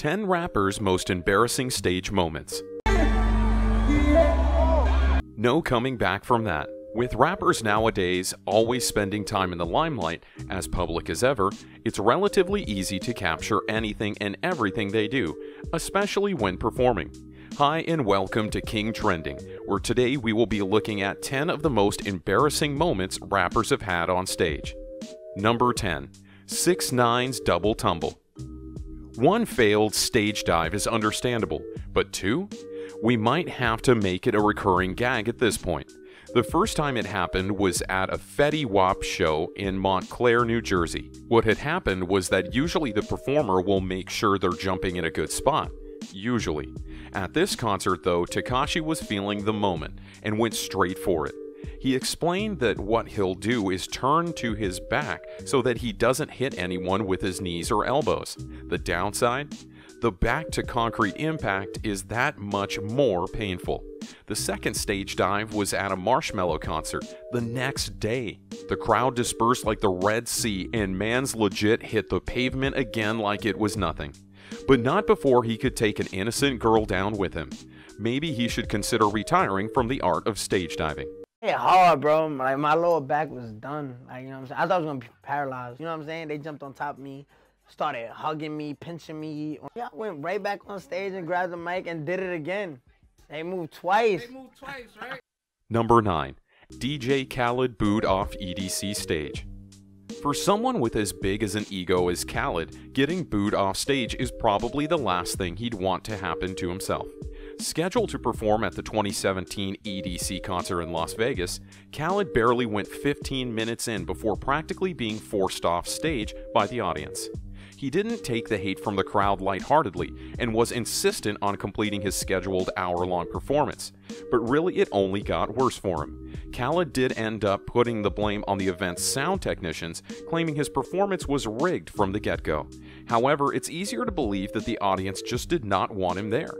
10 rappers' most embarrassing stage moments. No coming back from that. With rappers nowadays always spending time in the limelight, as public as ever, it's relatively easy to capture anything and everything they do, especially when performing. Hi and welcome to King Trending, where today we will be looking at 10 of the most embarrassing moments rappers have had on stage. Number 10. 6ix9ine's Double Tumble. One failed stage dive is understandable, but two? We might have to make it a recurring gag at this point. The first time it happened was at a Fetty Wap show in Montclair, New Jersey. What had happened was that usually the performer will make sure they're jumping in a good spot. Usually. At this concert, though, Tekashi was feeling the moment and went straight for it. He explained that what he'll do is turn to his back so that he doesn't hit anyone with his knees or elbows. The downside? The back to concrete impact is that much more painful. The second stage dive was at a Marshmello concert the next day. The crowd dispersed like the Red Sea, and Mans legit hit the pavement again like it was nothing. But not before he could take an innocent girl down with him. Maybe he should consider retiring from the art of stage diving. It hard, bro. Like my lower back was done. Like you know what I'm saying. I thought I was gonna be paralyzed. You know what I'm saying? They jumped on top of me, started hugging me, pinching me. Yeah, I went right back on stage and grabbed the mic and did it again. They moved twice. They moved twice, right? Number 9. DJ Khaled booed off EDC stage. For someone with as big as an ego as Khaled, getting booed off stage is probably the last thing he'd want to happen to himself. Scheduled to perform at the 2017 EDC concert in Las Vegas, Khaled barely went 15 minutes in before practically being forced off stage by the audience. He didn't take the hate from the crowd lightheartedly and was insistent on completing his scheduled hour long performance. But really, it only got worse for him. Khaled did end up putting the blame on the event's sound technicians, claiming his performance was rigged from the get go. However, it's easier to believe that the audience just did not want him there.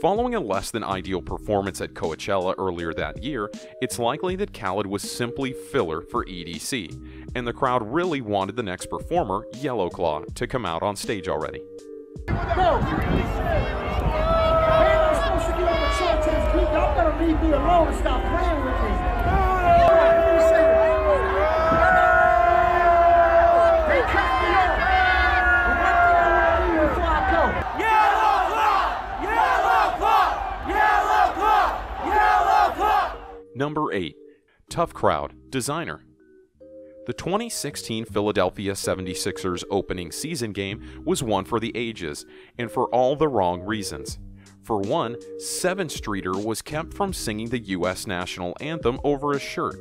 Following a less than ideal performance at Coachella earlier that year, it's likely that Khaled was simply filler for EDC, and the crowd really wanted the next performer, Yellow Claw, to come out on stage already supposed to get on the short to this beat. Y'all better leave me alone and stop playing with me. Let me say it. They cut me off. But one thing I want to do before I go. Yellow claw! Yellow claw! Yellow claw! Yellow claw! Number 8. Tough Crowd Desiigner The 2016 Philadelphia 76ers opening season game was one for the ages, and for all the wrong reasons. For one, Sevyn Streeter was kept from singing the US national anthem over a shirt,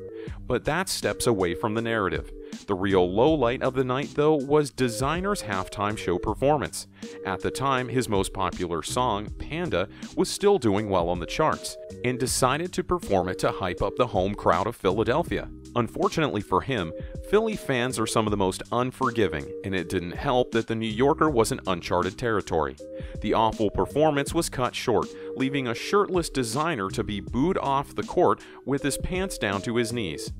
but that steps away from the narrative. The real lowlight of the night, though, was Desiigner's halftime show performance. At the time, his most popular song, Panda, was still doing well on the charts, and decided to perform it to hype up the home crowd of Philadelphia. Unfortunately for him, Philly fans are some of the most unforgiving, and it didn't help that the New Yorker was in uncharted territory. The awful performance was cut short, leaving a shirtless Desiigner to be booed off the court with his pants down to his knees.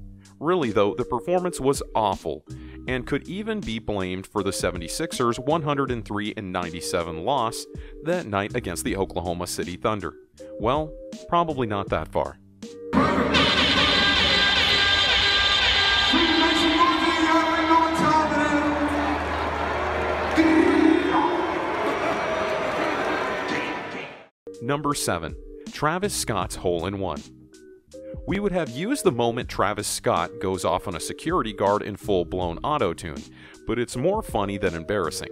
Really, though, the performance was awful, and could even be blamed for the 76ers' 103 97 loss that night against the Oklahoma City Thunder. Well, probably not that far. Number 7. Travis Scott's Hole in One. We would have used the moment Travis Scott goes off on a security guard in full blown auto tune, but it's more funny than embarrassing.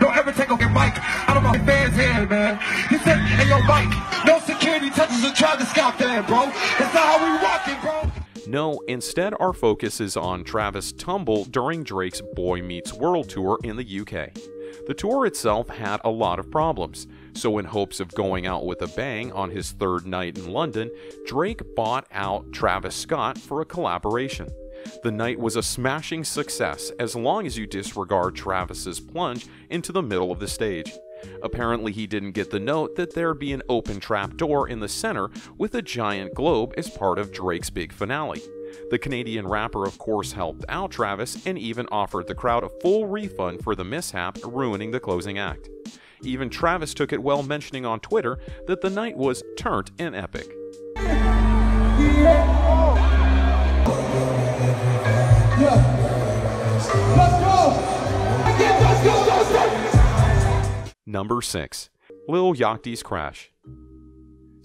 Don't ever take off your mic out of my fans' hand, man. He said, hey, yo, Mike, no security touches a Travis Scott fan, bro. That's not how we rockin', bro. No, instead, our focus is on Travis' tumble during Drake's Boy Meets World tour in the UK. The tour itself had a lot of problems, so in hopes of going out with a bang on his third night in London, Drake bought out Travis Scott for a collaboration. The night was a smashing success as long as you disregard Travis's plunge into the middle of the stage. Apparently, he didn't get the note that there'd be an open trap door in the center with a giant globe as part of Drake's big finale. The Canadian rapper, of course, helped out Travis and even offered the crowd a full refund for the mishap, ruining the closing act. Even Travis took it well, mentioning on Twitter that the night was turnt and epic. Number 6. Lil Yachty's Crash.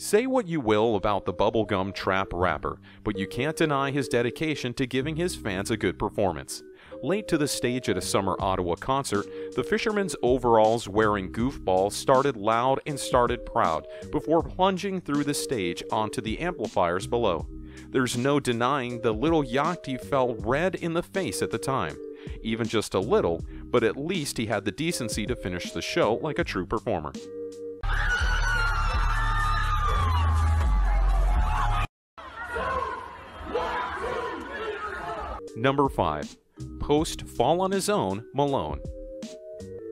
Say what you will about the bubblegum trap rapper, but you can't deny his dedication to giving his fans a good performance. Late to the stage at a summer Ottawa concert, the fisherman's overalls wearing goofball started loud and started proud before plunging through the stage onto the amplifiers below. There's no denying the little Yachty fell red in the face at the time. Even just a little, but at least he had the decency to finish the show like a true performer. Number 5. Post Fall on His Own, Malone.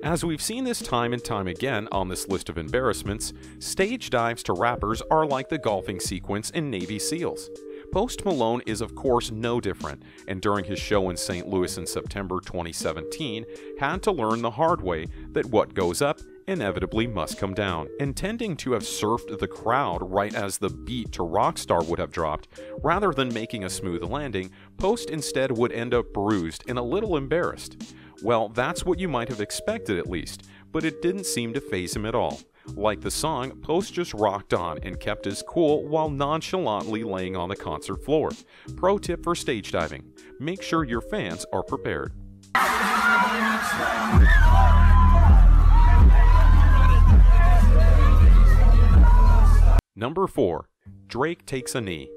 As we've seen this time and time again on this list of embarrassments, stage dives to rappers are like the golfing sequence in Navy SEALs. Post Malone is of course no different, and during his show in St. Louis in September 2017, had to learn the hard way that what goes up inevitably must come down. Intending to have surfed the crowd right as the beat to Rockstar would have dropped, rather than making a smooth landing, Post instead would end up bruised and a little embarrassed. Well, that's what you might have expected at least, but it didn't seem to faze him at all. Like the song, Post just rocked on and kept his cool while nonchalantly laying on the concert floor. Pro tip for stage diving make sure your fans are prepared. Number 4. Drake takes a knee.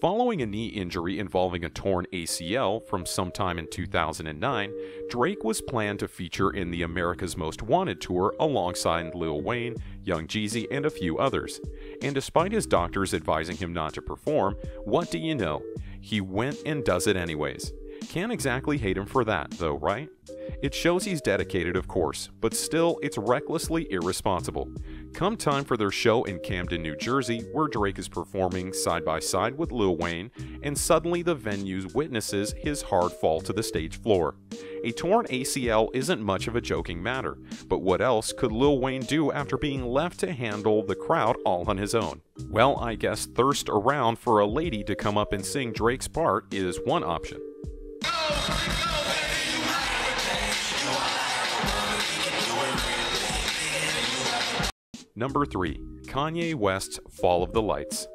Following a knee injury involving a torn ACL from sometime in 2009, Drake was planned to feature in the America's Most Wanted tour alongside Lil Wayne, Young Jeezy, and a few others. And despite his doctors advising him not to perform, what do you know? He went and does it anyways. Can't exactly hate him for that, though, right? It shows he's dedicated, of course, but still, it's recklessly irresponsible. Come time for their show in Camden, New Jersey, where Drake is performing side by side with Lil Wayne, and suddenly the venue witnesses his hard fall to the stage floor. A torn ACL isn't much of a joking matter, but what else could Lil Wayne do after being left to handle the crowd all on his own? Well, I guess thirst around for a lady to come up and sing Drake's part is one option. Oh, Number 3. Kanye West's Fall of the Lights.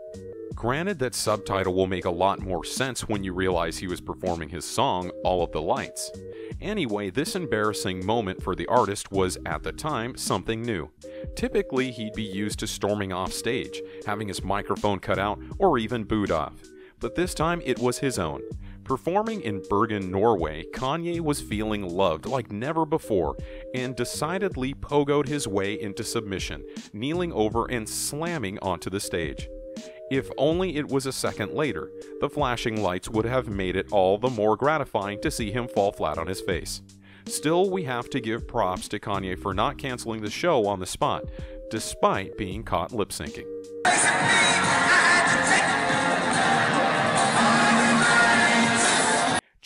Granted that subtitle will make a lot more sense when you realize he was performing his song, All of the Lights. Anyway, this embarrassing moment for the artist was, at the time, something new. Typically, he'd be used to storming off stage, having his microphone cut out, or even booed off. But this time, it was his own. Performing in Bergen, Norway, Kanye was feeling loved like never before and decidedly pogoed his way into submission, kneeling over and slamming onto the stage. If only it was a second later, the flashing lights would have made it all the more gratifying to see him fall flat on his face. Still, we have to give props to Kanye for not canceling the show on the spot, despite being caught lip syncing.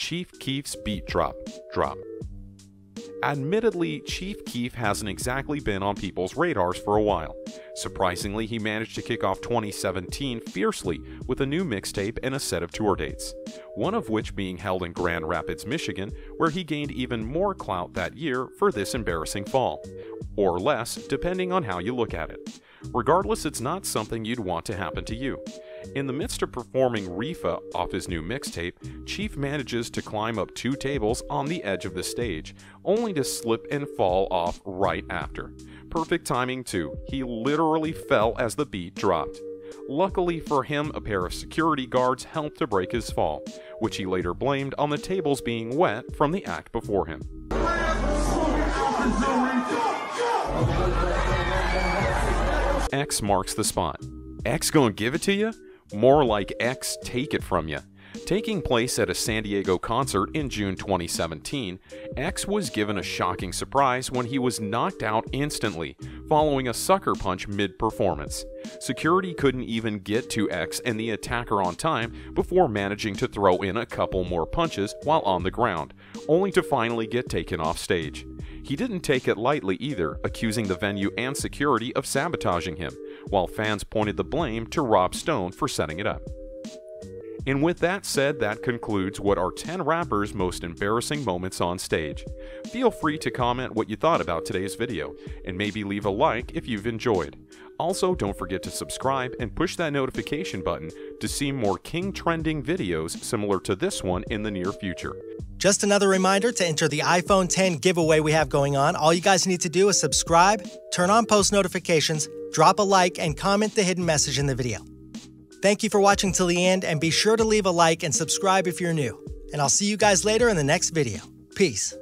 Chief Keef's beat drop. Drop. Admittedly, Chief Keef hasn't exactly been on people's radars for a while. Surprisingly, he managed to kick off 2017 fiercely with a new mixtape and a set of tour dates, one of which being held in Grand Rapids, Michigan, where he gained even more clout that year for this embarrassing fall. Or less, depending on how you look at it. Regardless, it's not something you'd want to happen to you. In the midst of performing Reefa off his new mixtape, Chief manages to climb up two tables on the edge of the stage, only to slip and fall off right after. Perfect timing, too. He literally fell as the beat dropped. Luckily for him, a pair of security guards helped to break his fall, which he later blamed on the tables being wet from the act before him. X marks the spot. X gonna give it to you? More like X take it from you. Taking place at a San Diego concert in June 2017, X was given a shocking surprise when he was knocked out instantly, following a sucker punch mid performance. Security couldn't even get to X and the attacker on time before managing to throw in a couple more punches while on the ground, only to finally get taken off stage. He didn't take it lightly either, accusing the venue and security of sabotaging him, while fans pointed the blame to Rob Stone for setting it up. And with that said, that concludes what are 10 rappers' most embarrassing moments on stage. Feel free to comment what you thought about today's video, and maybe leave a like if you've enjoyed. Also, don't forget to subscribe and push that notification button to see more King trending videos similar to this one in the near future. Just another reminder to enter the iPhone 10 giveaway we have going on. All you guys need to do is subscribe, turn on post notifications, drop a like, and comment the hidden message in the video. Thank you for watching till the end, and be sure to leave a like and subscribe if you're new. And I'll see you guys later in the next video. Peace.